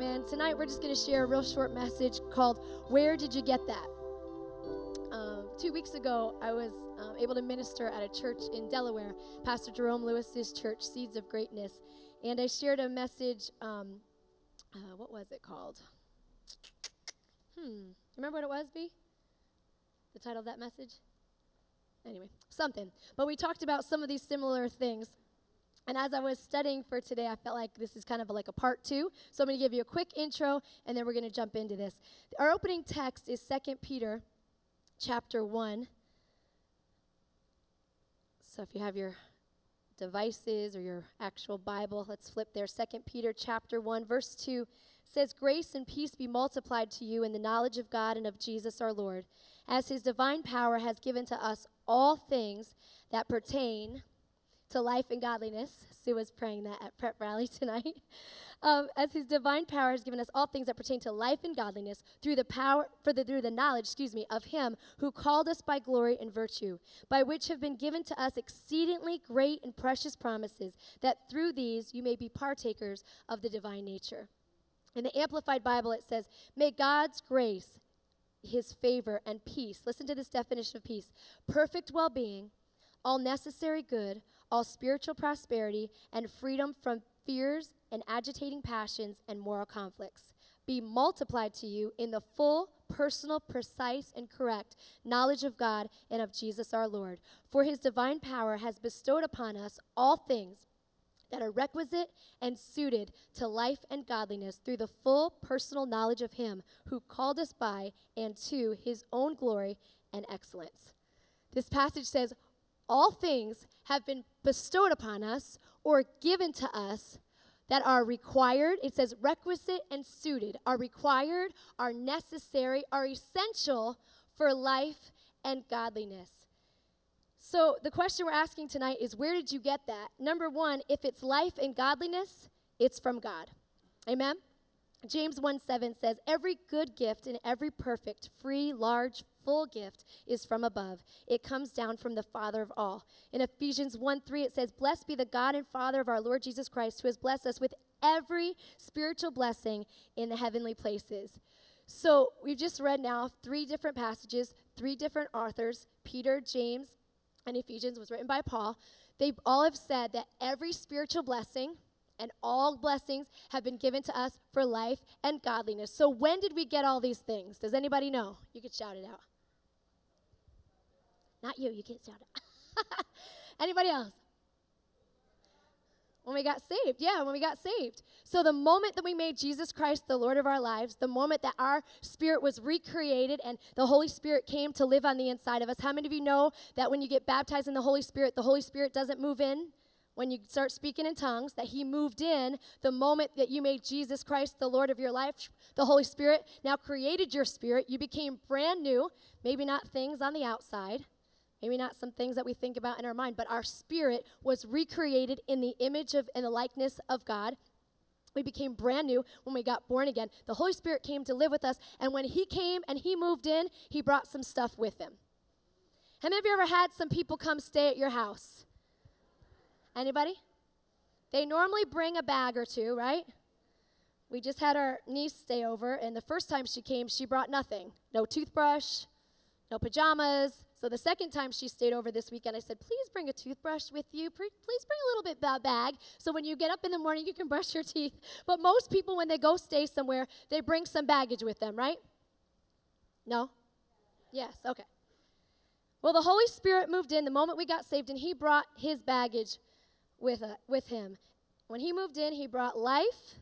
Amen. Tonight we're just going to share a real short message called Where Did You Get That? Um, two weeks ago, I was um, able to minister at a church in Delaware, Pastor Jerome Lewis's church, Seeds of Greatness. And I shared a message. Um, uh, what was it called? Hmm. Remember what it was, B? The title of that message? Anyway, something. But we talked about some of these similar things. And as I was studying for today, I felt like this is kind of like a part two. So I'm going to give you a quick intro, and then we're going to jump into this. Our opening text is 2 Peter chapter 1. So if you have your devices or your actual Bible, let's flip there. 2 Peter chapter 1, verse 2 says, Grace and peace be multiplied to you in the knowledge of God and of Jesus our Lord, as his divine power has given to us all things that pertain to life and godliness. Sue was praying that at prep rally tonight. Um, as his divine power has given us all things that pertain to life and godliness through the power for the through the knowledge, excuse me, of him who called us by glory and virtue, by which have been given to us exceedingly great and precious promises, that through these you may be partakers of the divine nature. In the Amplified Bible, it says, May God's grace, his favor, and peace, listen to this definition of peace, perfect well being, all necessary good, all spiritual prosperity, and freedom from fears and agitating passions and moral conflicts be multiplied to you in the full, personal, precise, and correct knowledge of God and of Jesus our Lord. For his divine power has bestowed upon us all things that are requisite and suited to life and godliness through the full personal knowledge of him who called us by and to his own glory and excellence. This passage says, all things have been bestowed upon us or given to us that are required. It says requisite and suited, are required, are necessary, are essential for life and godliness. So, the question we're asking tonight is where did you get that? Number one, if it's life and godliness, it's from God. Amen? James 1 7 says, Every good gift and every perfect, free, large, full gift is from above. It comes down from the Father of all. In Ephesians 1 3, it says, Blessed be the God and Father of our Lord Jesus Christ, who has blessed us with every spiritual blessing in the heavenly places. So we've just read now three different passages, three different authors Peter, James, and Ephesians was written by Paul. They all have said that every spiritual blessing, and all blessings have been given to us for life and godliness. So, when did we get all these things? Does anybody know? You could shout it out. Not you, you can't shout it. anybody else? When we got saved. Yeah, when we got saved. So, the moment that we made Jesus Christ the Lord of our lives, the moment that our spirit was recreated and the Holy Spirit came to live on the inside of us, how many of you know that when you get baptized in the Holy Spirit, the Holy Spirit doesn't move in? when you start speaking in tongues, that He moved in the moment that you made Jesus Christ the Lord of your life. The Holy Spirit now created your spirit. You became brand new, maybe not things on the outside. Maybe not some things that we think about in our mind, but our spirit was recreated in the image of and the likeness of God. We became brand new when we got born again. The Holy Spirit came to live with us, and when He came and He moved in, He brought some stuff with Him. How many of you ever had some people come stay at your house? Anybody? They normally bring a bag or two, right? We just had our niece stay over, and the first time she came, she brought nothing no toothbrush, no pajamas. So the second time she stayed over this weekend, I said, Please bring a toothbrush with you. Please bring a little bit of bag so when you get up in the morning, you can brush your teeth. But most people, when they go stay somewhere, they bring some baggage with them, right? No? Yes, okay. Well, the Holy Spirit moved in the moment we got saved, and He brought His baggage with, uh, with him. When he moved in, he brought life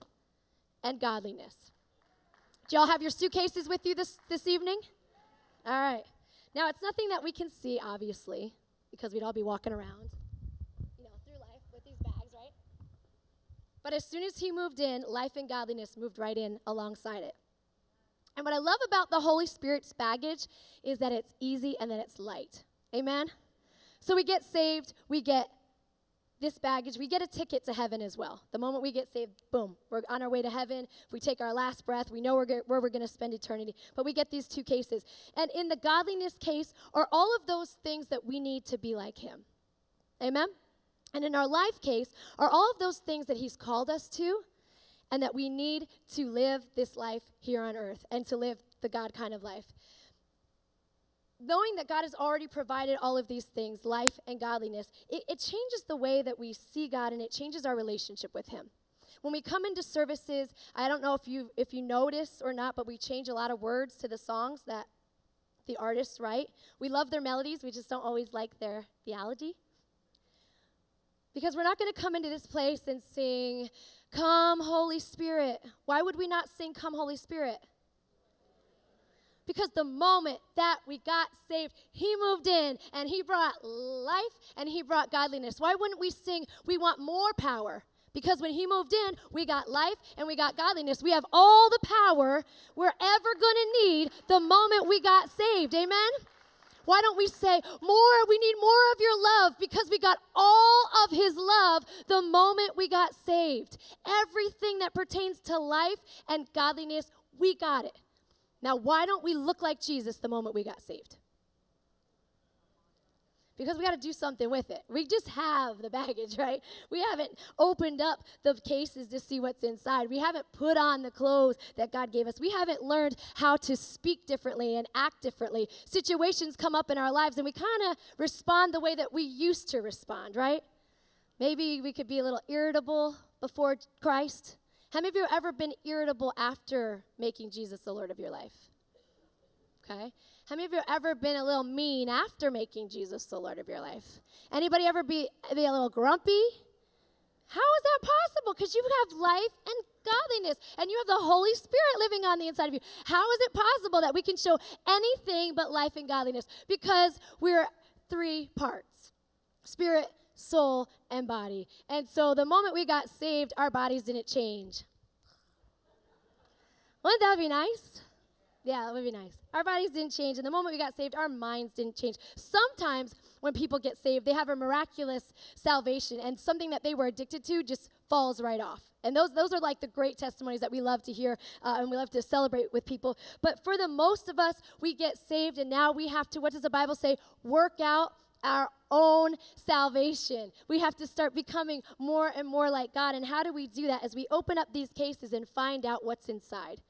and godliness. Do y'all have your suitcases with you this, this evening? All right. Now, it's nothing that we can see, obviously, because we'd all be walking around, you know, through life with these bags, right? But as soon as he moved in, life and godliness moved right in alongside it. And what I love about the Holy Spirit's baggage is that it's easy and that it's light. Amen? So we get saved, we get this baggage, we get a ticket to heaven as well. The moment we get saved, boom, we're on our way to heaven. If we take our last breath, we know we're where we're going to spend eternity. But we get these two cases. And in the godliness case are all of those things that we need to be like Him. Amen? And in our life case are all of those things that He's called us to and that we need to live this life here on earth and to live the God kind of life. Knowing that God has already provided all of these things, life and godliness, it, it changes the way that we see God and it changes our relationship with Him. When we come into services, I don't know if you if you notice or not, but we change a lot of words to the songs that the artists write. We love their melodies, we just don't always like their theology. Because we're not going to come into this place and sing, Come, Holy Spirit. Why would we not sing, Come, Holy Spirit? Because the moment that we got saved, He moved in and He brought life and He brought godliness. Why wouldn't we sing, We want more power? Because when He moved in, we got life and we got godliness. We have all the power we're ever going to need the moment we got saved. Amen? Why don't we say, more, we need more of your love because we got all of his love the moment we got saved. Everything that pertains to life and godliness, we got it. Now, why don't we look like Jesus the moment we got saved? because we got to do something with it. We just have the baggage, right? We haven't opened up the cases to see what's inside. We haven't put on the clothes that God gave us. We haven't learned how to speak differently and act differently. Situations come up in our lives and we kind of respond the way that we used to respond, right? Maybe we could be a little irritable before Christ. How many of you have ever been irritable after making Jesus the Lord of your life? Okay. How many of you have ever been a little mean after making Jesus the Lord of your life? Anybody ever be, be a little grumpy? How is that possible? Because you have life and godliness, and you have the Holy Spirit living on the inside of you. How is it possible that we can show anything but life and godliness? Because we're three parts spirit, soul, and body. And so the moment we got saved, our bodies didn't change. Wouldn't that be nice? Yeah, that would be nice. Our bodies didn't change. And the moment we got saved, our minds didn't change. Sometimes when people get saved, they have a miraculous salvation, and something that they were addicted to just falls right off. And those, those are like the great testimonies that we love to hear uh, and we love to celebrate with people. But for the most of us, we get saved, and now we have to, what does the Bible say? Work out our own salvation. We have to start becoming more and more like God. And how do we do that? As we open up these cases and find out what's inside.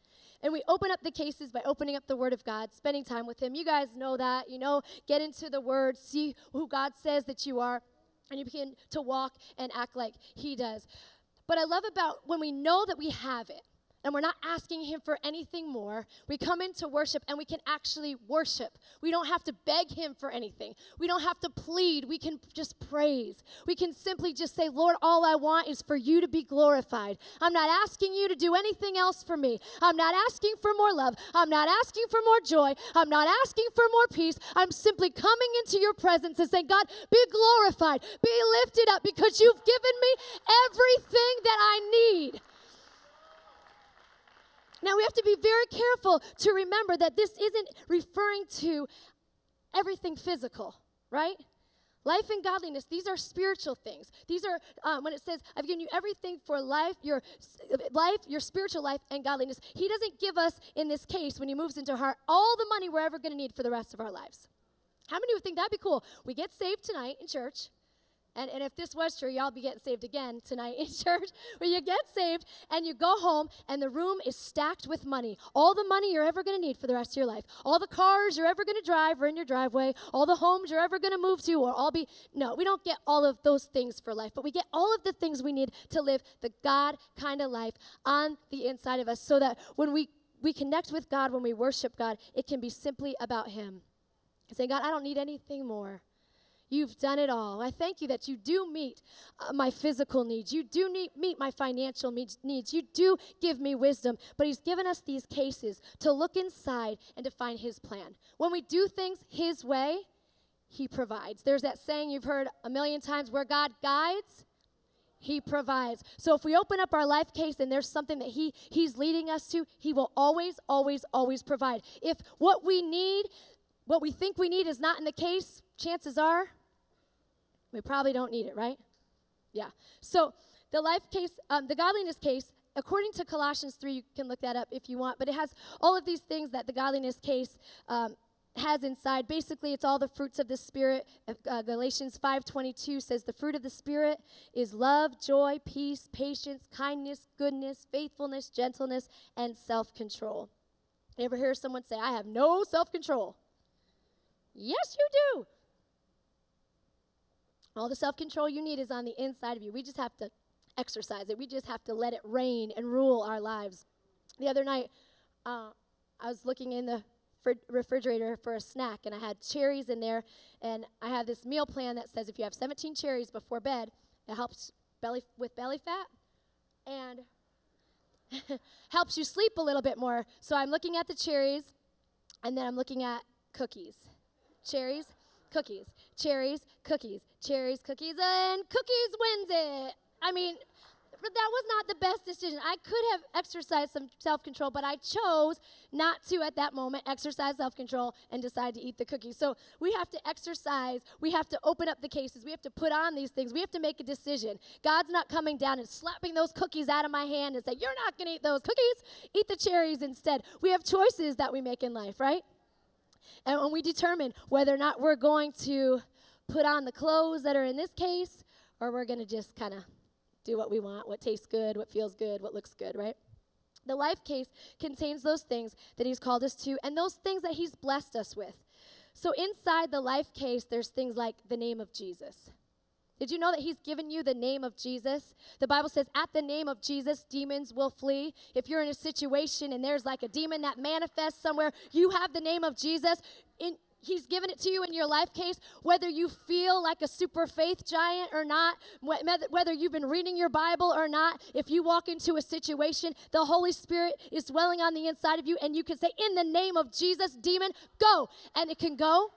And we open up the cases by opening up the Word of God, spending time with Him. You guys know that. You know, get into the Word, see who God says that you are, and you begin to walk and act like He does. But I love about when we know that we have it, and we're not asking Him for anything more. We come into worship and we can actually worship. We don't have to beg Him for anything, we don't have to plead. We can just praise. We can simply just say, Lord, all I want is for you to be glorified. I'm not asking you to do anything else for me. I'm not asking for more love. I'm not asking for more joy. I'm not asking for more peace. I'm simply coming into your presence and saying, God, be glorified, be lifted up because you've given me everything that I need. Now we have to be very careful to remember that this isn't referring to everything physical, right? Life and godliness, these are spiritual things. These are, um, when it says, I've given you everything for life, your life, your spiritual life, and godliness. He doesn't give us, in this case, when he moves into our heart, all the money we're ever going to need for the rest of our lives. How many would think that'd be cool? We get saved tonight in church. And, and if this was true, y'all be getting saved again tonight in church, where you get saved and you go home and the room is stacked with money. All the money you're ever going to need for the rest of your life. All the cars you're ever going to drive are in your driveway. All the homes you're ever going to move to or all be. No, we don't get all of those things for life, but we get all of the things we need to live the God kind of life on the inside of us so that when we, we connect with God, when we worship God, it can be simply about Him. Saying, God, I don't need anything more. You've done it all. I thank you that you do meet uh, my physical needs. You do need, meet my financial needs. You do give me wisdom. But He's given us these cases to look inside and to find His plan. When we do things His way, He provides. There's that saying you've heard a million times where God guides, He provides. So if we open up our life case and there's something that he, He's leading us to, He will always, always, always provide. If what we need, what we think we need is not in the case, chances are we probably don't need it, right? Yeah. So the life case, um, the godliness case, according to Colossians 3, you can look that up if you want, but it has all of these things that the godliness case um, has inside. Basically, it's all the fruits of the Spirit. Uh, Galatians 5:22 says the fruit of the Spirit is love, joy, peace, patience, kindness, goodness, faithfulness, gentleness, and self-control. You ever hear someone say, "I have no self-control"? Yes, you do. All the self-control you need is on the inside of you. We just have to exercise it. We just have to let it reign and rule our lives. The other night, uh, I was looking in the refrigerator for a snack, and I had cherries in there. And I have this meal plan that says if you have 17 cherries before bed, it helps belly with belly fat and helps you sleep a little bit more. So I'm looking at the cherries, and then I'm looking at cookies. Cherries, cookies, cherries, cookies, cherries, cookies, and cookies wins it. I mean, that was not the best decision. I could have exercised some self control, but I chose not to at that moment exercise self control and decide to eat the cookies. So we have to exercise. We have to open up the cases. We have to put on these things. We have to make a decision. God's not coming down and slapping those cookies out of my hand and say, You're not going to eat those cookies. Eat the cherries instead. We have choices that we make in life, right? And when we determine whether or not we're going to put on the clothes that are in this case, or we're going to just kind of do what we want, what tastes good, what feels good, what looks good, right? The life case contains those things that He's called us to and those things that He's blessed us with. So inside the life case, there's things like the name of Jesus. Did you know that He's given you the name of Jesus? The Bible says, at the name of Jesus, demons will flee. If you're in a situation and there's like a demon that manifests somewhere, you have the name of Jesus. In, He's given it to you in your life case, whether you feel like a super faith giant or not, whether you've been reading your Bible or not. If you walk into a situation, the Holy Spirit is dwelling on the inside of you, and you can say, In the name of Jesus, demon, go. And it can go.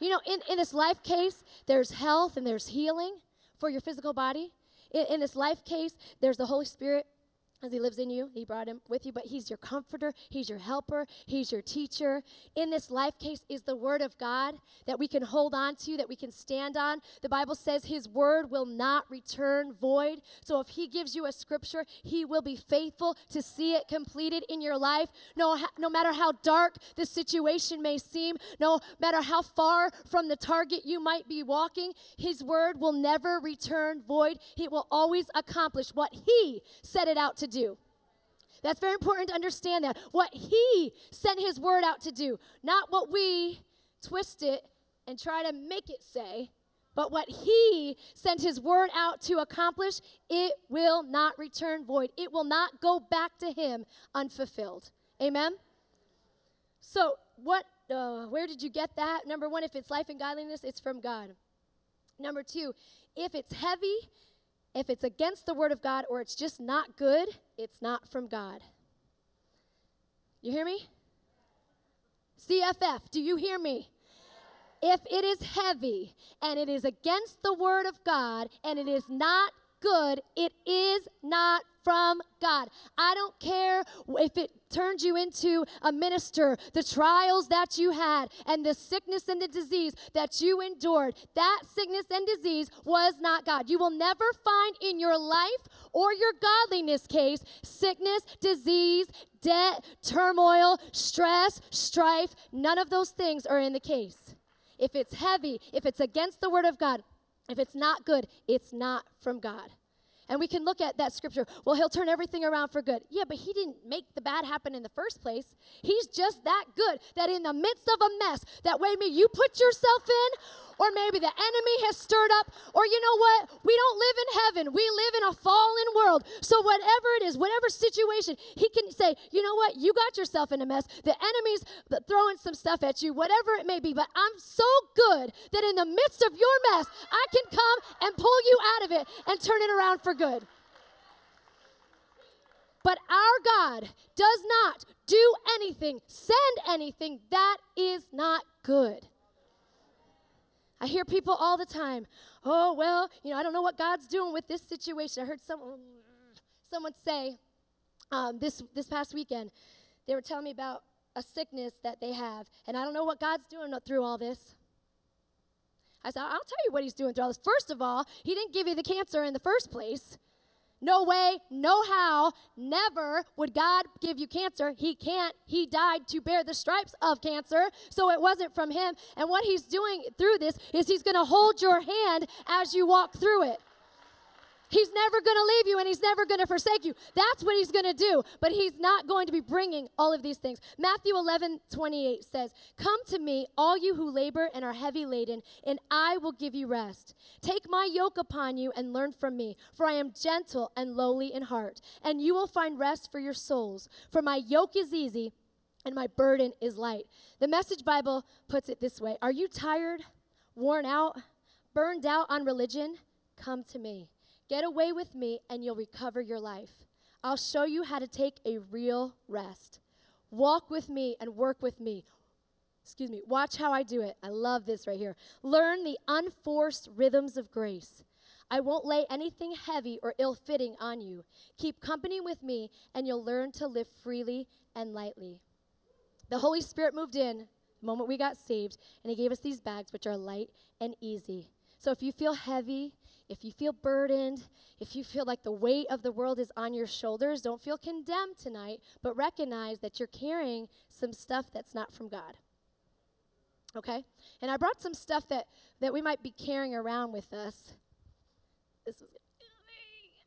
You know, in, in this life case, there's health and there's healing for your physical body. In, in this life case, there's the Holy Spirit as he lives in you, he brought him with you, but he's your comforter, he's your helper, he's your teacher. In this life case is the word of God that we can hold on to, that we can stand on. The Bible says his word will not return void. So if he gives you a scripture, he will be faithful to see it completed in your life. No, no matter how dark the situation may seem, no matter how far from the target you might be walking, his word will never return void. He will always accomplish what he set it out to do. That's very important to understand that. What He sent His word out to do, not what we twist it and try to make it say, but what He sent His word out to accomplish, it will not return void. It will not go back to Him unfulfilled. Amen? So, what, uh, where did you get that? Number one, if it's life and godliness, it's from God. Number two, if it's heavy if it's against the word of God or it's just not good, it's not from God. You hear me? CFF, do you hear me? If it is heavy and it is against the word of God and it is not good, it is not from God. I don't care if it turned you into a minister, the trials that you had, and the sickness and the disease that you endured. That sickness and disease was not God. You will never find in your life or your godliness case sickness, disease, debt, turmoil, stress, strife. None of those things are in the case. If it's heavy, if it's against the word of God, if it's not good, it's not from God. And we can look at that scripture. Well, he'll turn everything around for good. Yeah, but he didn't make the bad happen in the first place. He's just that good that in the midst of a mess that way me you put yourself in, or maybe the enemy has stirred up, or you know what? We don't live in heaven. We live in a fallen world. So whatever it is, whatever situation, he can say, you know what? You got yourself in a mess. The enemy's throwing some stuff at you, whatever it may be. But I'm so good that in the midst of your mess, I can come and pull you out of it and turn it around for good. But our God does not do anything, send anything that is not good. I hear people all the time, oh, well, you know, I don't know what God's doing with this situation. I heard someone, someone say um, this, this past weekend, they were telling me about a sickness that they have, and I don't know what God's doing through all this. I said, I'll tell you what he's doing through all this. First of all, he didn't give you the cancer in the first place. No way, no how, never would God give you cancer. He can't. He died to bear the stripes of cancer, so it wasn't from Him. And what He's doing through this is He's going to hold your hand as you walk through it. He's never going to leave you and he's never going to forsake you. That's what he's going to do. But he's not going to be bringing all of these things. Matthew 11, 28 says, Come to me, all you who labor and are heavy laden, and I will give you rest. Take my yoke upon you and learn from me, for I am gentle and lowly in heart, and you will find rest for your souls. For my yoke is easy and my burden is light. The Message Bible puts it this way Are you tired, worn out, burned out on religion? Come to me. Get away with me and you'll recover your life. I'll show you how to take a real rest. Walk with me and work with me. Excuse me. Watch how I do it. I love this right here. Learn the unforced rhythms of grace. I won't lay anything heavy or ill fitting on you. Keep company with me, and you'll learn to live freely and lightly. The Holy Spirit moved in the moment we got saved, and He gave us these bags, which are light and easy. So if you feel heavy, if you feel burdened, if you feel like the weight of the world is on your shoulders, don't feel condemned tonight, but recognize that you're carrying some stuff that's not from God. Okay? And I brought some stuff that, that we might be carrying around with us. This was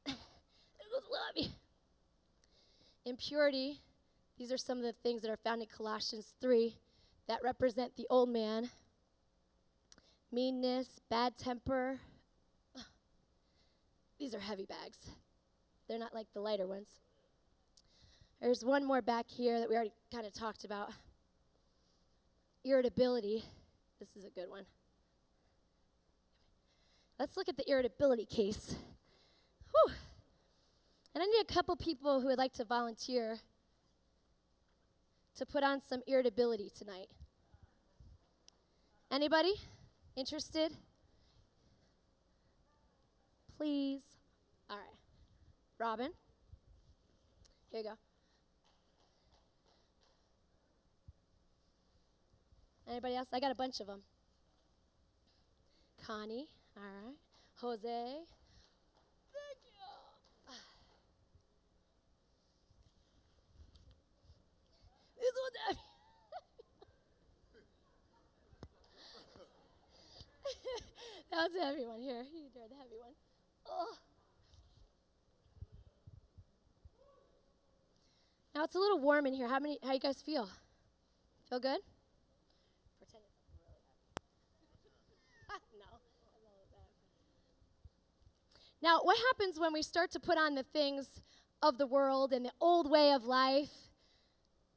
this Impurity. These are some of the things that are found in Colossians 3 that represent the old man. Meanness, bad temper, these are heavy bags. They're not like the lighter ones. There's one more back here that we already kind of talked about. Irritability. This is a good one. Let's look at the irritability case. Whew. And I need a couple people who would like to volunteer to put on some irritability tonight. Anybody interested? Please. All right. Robin. Here you go. Anybody else? I got a bunch of them. Connie. All right. Jose. Thank you. This one's heavy. that was the heavy one. Here, you do the heavy one. Now it's a little warm in here. How many? How you guys feel? Feel good? Pretend it's really no. Now, what happens when we start to put on the things of the world and the old way of life?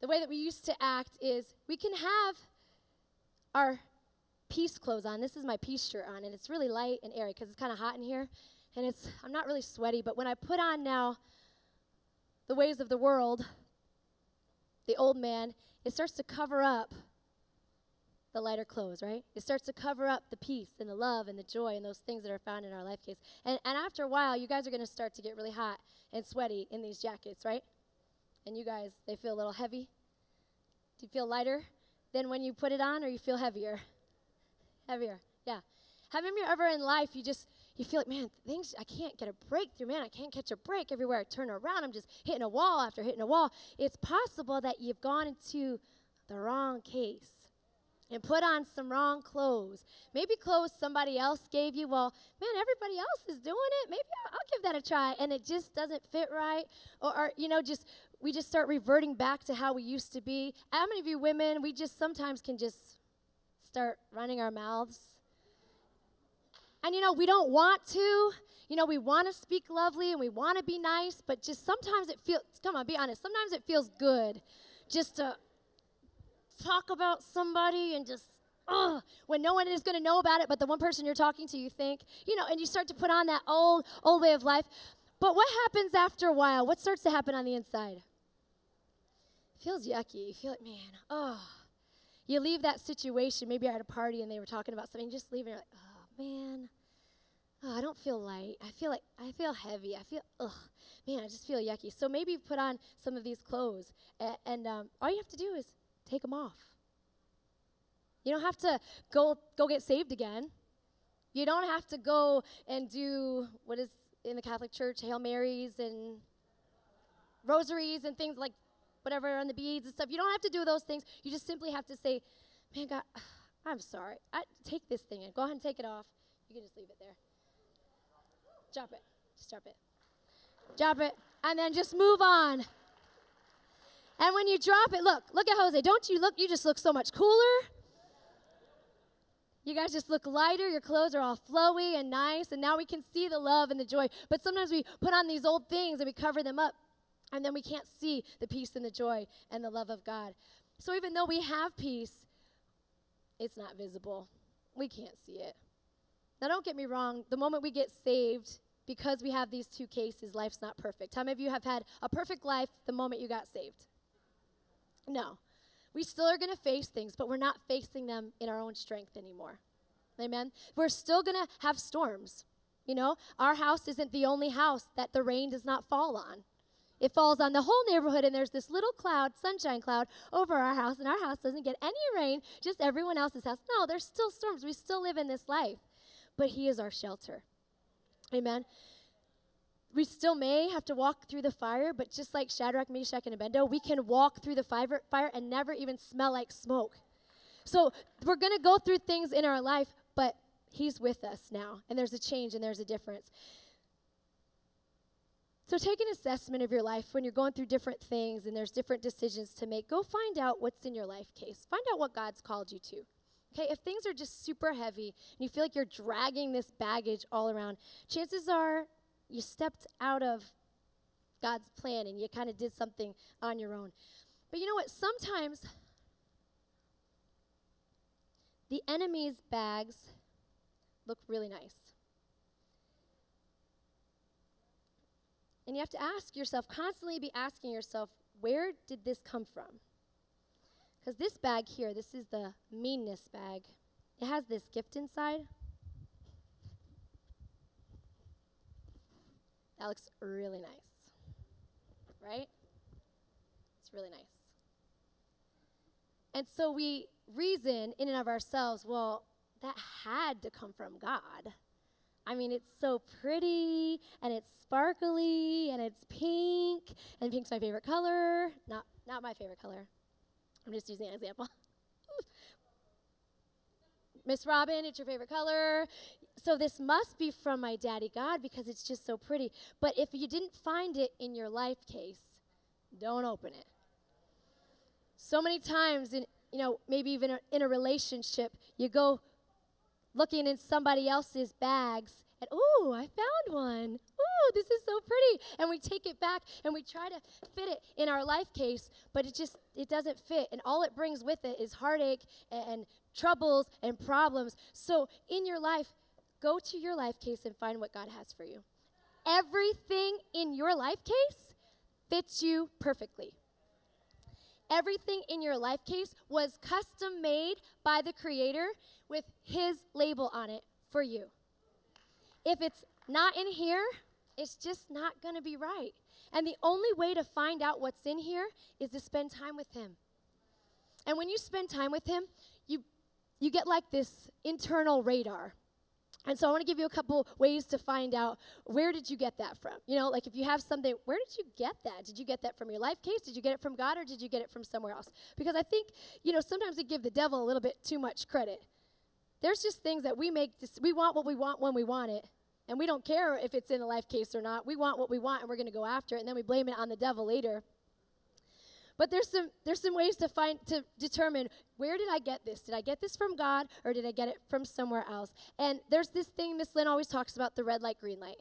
The way that we used to act is we can have our peace clothes on. This is my peace shirt on, and it's really light and airy because it's kind of hot in here. And it's I'm not really sweaty, but when I put on now the ways of the world, the old man, it starts to cover up the lighter clothes, right? It starts to cover up the peace and the love and the joy and those things that are found in our life case. And, and after a while, you guys are going to start to get really hot and sweaty in these jackets, right? And you guys, they feel a little heavy. Do you feel lighter than when you put it on, or you feel heavier? Heavier, yeah. Haven't you ever in life you just you feel like, man, things I can't get a breakthrough, man. I can't catch a break everywhere I turn around. I'm just hitting a wall after hitting a wall. It's possible that you've gone into the wrong case and put on some wrong clothes. Maybe clothes somebody else gave you. Well, man, everybody else is doing it. Maybe I'll, give that a try. And it just doesn't fit right. Or, or, you know, just we just start reverting back to how we used to be. How many of you women, we just sometimes can just start running our mouths and you know, we don't want to. You know, we want to speak lovely and we want to be nice, but just sometimes it feels, come on, be honest, sometimes it feels good just to talk about somebody and just, ugh, when no one is going to know about it, but the one person you're talking to, you think, you know, and you start to put on that old, old way of life. But what happens after a while? What starts to happen on the inside? It feels yucky. You feel like, man, oh. You leave that situation, maybe you're at a party and they were talking about something, just leave and you're like, oh man, oh, I don't feel light. I feel like I feel heavy. I feel, ugh, man, I just feel yucky. So maybe put on some of these clothes, and, and um, all you have to do is take them off. You don't have to go go get saved again. You don't have to go and do what is in the Catholic Church, Hail Marys and rosaries and things like whatever on the beads and stuff. You don't have to do those things. You just simply have to say, Man, God, I'm sorry. I, take this thing and go ahead and take it off. You can just leave it there. Drop it. Just drop it. Drop it. And then just move on. And when you drop it, look, look at Jose. Don't you look, you just look so much cooler. You guys just look lighter. Your clothes are all flowy and nice. And now we can see the love and the joy. But sometimes we put on these old things and we cover them up. And then we can't see the peace and the joy and the love of God. So even though we have peace, it's not visible. We can't see it. Now, don't get me wrong. The moment we get saved, because we have these two cases, life's not perfect. How many of you have had a perfect life the moment you got saved? No. We still are going to face things, but we're not facing them in our own strength anymore. Amen? We're still going to have storms. You know, our house isn't the only house that the rain does not fall on. It falls on the whole neighborhood, and there's this little cloud, sunshine cloud, over our house, and our house doesn't get any rain, just everyone else's house. No, there's still storms. We still live in this life, but He is our shelter. Amen. We still may have to walk through the fire, but just like Shadrach, Meshach, and Abednego, we can walk through the fire, fire and never even smell like smoke. So we're going to go through things in our life, but He's with us now, and there's a change and there's a difference. So take an assessment of your life when you're going through different things and there's different decisions to make. Go find out what's in your life case. Find out what God's called you to. Okay, if things are just super heavy and you feel like you're dragging this baggage all around, chances are you stepped out of God's plan and you kind of did something on your own. But you know what? Sometimes the enemy's bags look really nice. And you have to ask yourself, constantly be asking yourself, where did this come from? Because this bag here, this is the meanness bag. It has this gift inside. That looks really nice. Right? It's really nice. And so we reason in and of ourselves, well, that had to come from God. I mean, it's so pretty and it's sparkly and it's pink, and pink's my favorite color. Not, not my favorite color. I'm just using an example. Miss Robin, it's your favorite color. So this must be from my daddy God because it's just so pretty. But if you didn't find it in your life case, don't open it. So many times in you know, maybe even in a relationship, you go looking in somebody else's bags and oh, I found one. Oh, this is so pretty. And we take it back and we try to fit it in our life case, but it just it doesn't fit. And all it brings with it is heartache and, and troubles and problems. So in your life, go to your life case and find what God has for you. Everything in your life case fits you perfectly. Everything in your life case was custom made by the Creator with His label on it for you. If it's not in here, it's just not going to be right. And the only way to find out what's in here is to spend time with Him. And when you spend time with Him, you, you get like this internal radar. And so I want to give you a couple ways to find out where did you get that from? You know, like if you have something, where did you get that? Did you get that from your life case? Did you get it from God or did you get it from somewhere else? Because I think, you know, sometimes we give the devil a little bit too much credit. There's just things that we make this, we want what we want when we want it. And we don't care if it's in a life case or not. We want what we want and we're going to go after it and then we blame it on the devil later. But there's some there's some ways to find to determine where did I get this? Did I get this from God or did I get it from somewhere else? And there's this thing Miss Lynn always talks about the red light, green light.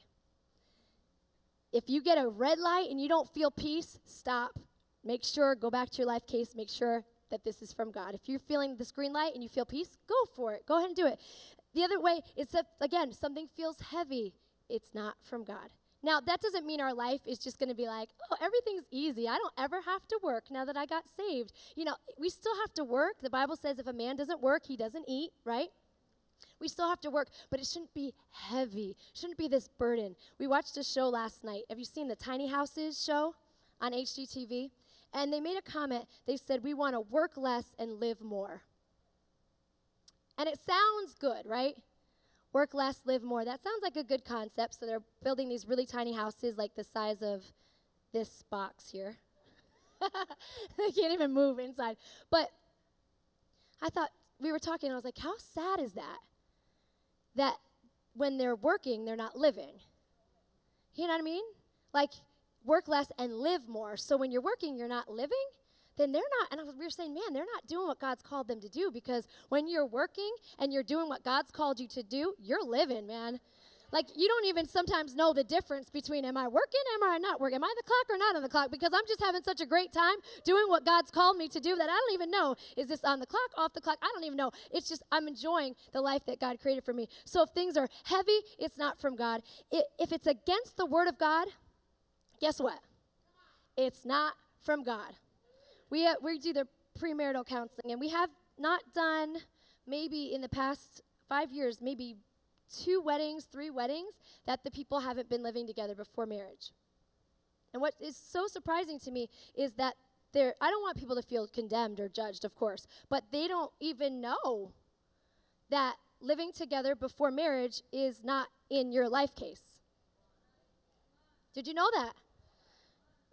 If you get a red light and you don't feel peace, stop. Make sure, go back to your life case, make sure that this is from God. If you're feeling this green light and you feel peace, go for it. Go ahead and do it. The other way is that, again, something feels heavy. It's not from God. Now, that doesn't mean our life is just going to be like, oh, everything's easy. I don't ever have to work now that I got saved. You know, we still have to work. The Bible says if a man doesn't work, he doesn't eat, right? We still have to work, but it shouldn't be heavy. shouldn't be this burden. We watched a show last night. Have you seen the Tiny Houses show on HGTV? And they made a comment. They said, We want to work less and live more. And it sounds good, right? Work less, live more. That sounds like a good concept. So they're building these really tiny houses, like the size of this box here. they can't even move inside. But I thought, we were talking, I was like, how sad is that? That when they're working, they're not living. You know what I mean? Like, work less and live more. So when you're working, you're not living then they're not, and was, we were saying, man, they're not doing what God's called them to do because when you're working and you're doing what God's called you to do, you're living, man. Like, you don't even sometimes know the difference between am I working, am I not working, am I the clock or not on the clock? Because I'm just having such a great time doing what God's called me to do that I don't even know is this on the clock, off the clock? I don't even know. It's just I'm enjoying the life that God created for me. So if things are heavy, it's not from God. If it's against the Word of God, guess what? It's not from God we, uh, we do the premarital counseling, and we have not done maybe in the past five years, maybe two weddings, three weddings that the people haven't been living together before marriage. And what is so surprising to me is that I don't want people to feel condemned or judged, of course, but they don't even know that living together before marriage is not in your life case. Did you know that?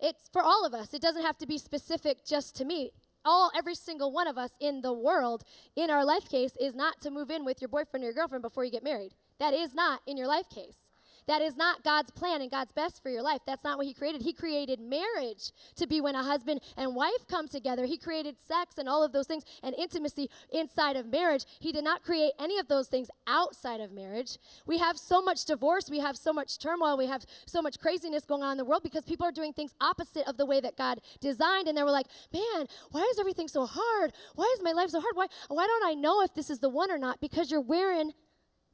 It's for all of us. It doesn't have to be specific just to me. All every single one of us in the world in our life case is not to move in with your boyfriend or your girlfriend before you get married. That is not in your life case. That is not God's plan and God's best for your life. That's not what He created. He created marriage to be when a husband and wife come together. He created sex and all of those things and intimacy inside of marriage. He did not create any of those things outside of marriage. We have so much divorce, we have so much turmoil, we have so much craziness going on in the world because people are doing things opposite of the way that God designed. And they were like, man, why is everything so hard? Why is my life so hard? Why, why don't I know if this is the one or not? Because you're wearing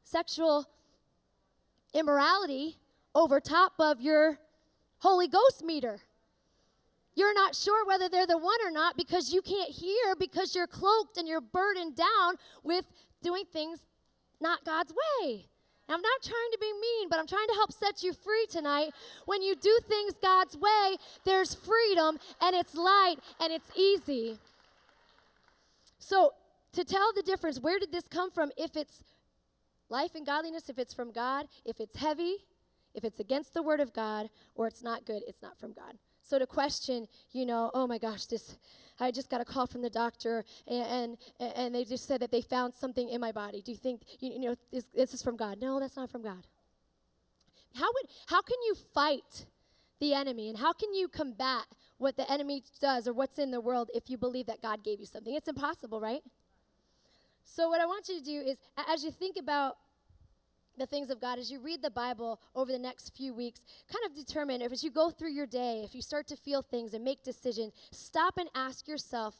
sexual immorality over top of your Holy Ghost meter. You're not sure whether they're the one or not because you can't hear because you're cloaked and you're burdened down with doing things not God's way. Now, I'm not trying to be mean, but I'm trying to help set you free tonight. When you do things God's way, there's freedom and it's light and it's easy. So, to tell the difference, where did this come from if it's Life and godliness, if it's from God, if it's heavy, if it's against the word of God, or it's not good, it's not from God. So to question, you know, oh my gosh, this, I just got a call from the doctor, and and, and they just said that they found something in my body. Do you think, you, you know, this, this is from God? No, that's not from God. How would, how can you fight the enemy, and how can you combat what the enemy does or what's in the world if you believe that God gave you something? It's impossible, right? So, what I want you to do is, as you think about the things of God, as you read the Bible over the next few weeks, kind of determine if as you go through your day, if you start to feel things and make decisions, stop and ask yourself,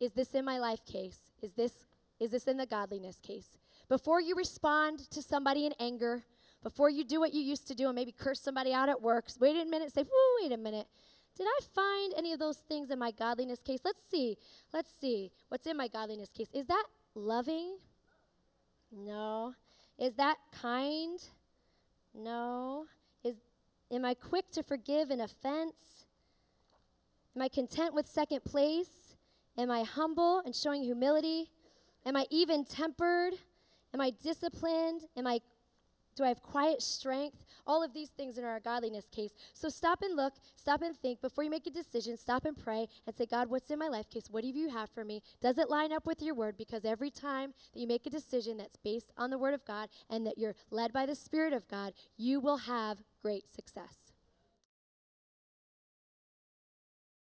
is this in my life case? Is this is this in the godliness case? Before you respond to somebody in anger, before you do what you used to do and maybe curse somebody out at work, wait a minute, say, wait a minute. Did I find any of those things in my godliness case? Let's see. Let's see. What's in my godliness case? Is that loving? No. Is that kind? No. Is am I quick to forgive an offense? Am I content with second place? Am I humble and showing humility? Am I even tempered? Am I disciplined? Am I do I have quiet strength? All of these things in our godliness case. So stop and look, stop and think before you make a decision. Stop and pray and say, God, what's in my life case? What do you have for me? Does it line up with your word? Because every time that you make a decision that's based on the word of God and that you're led by the Spirit of God, you will have great success.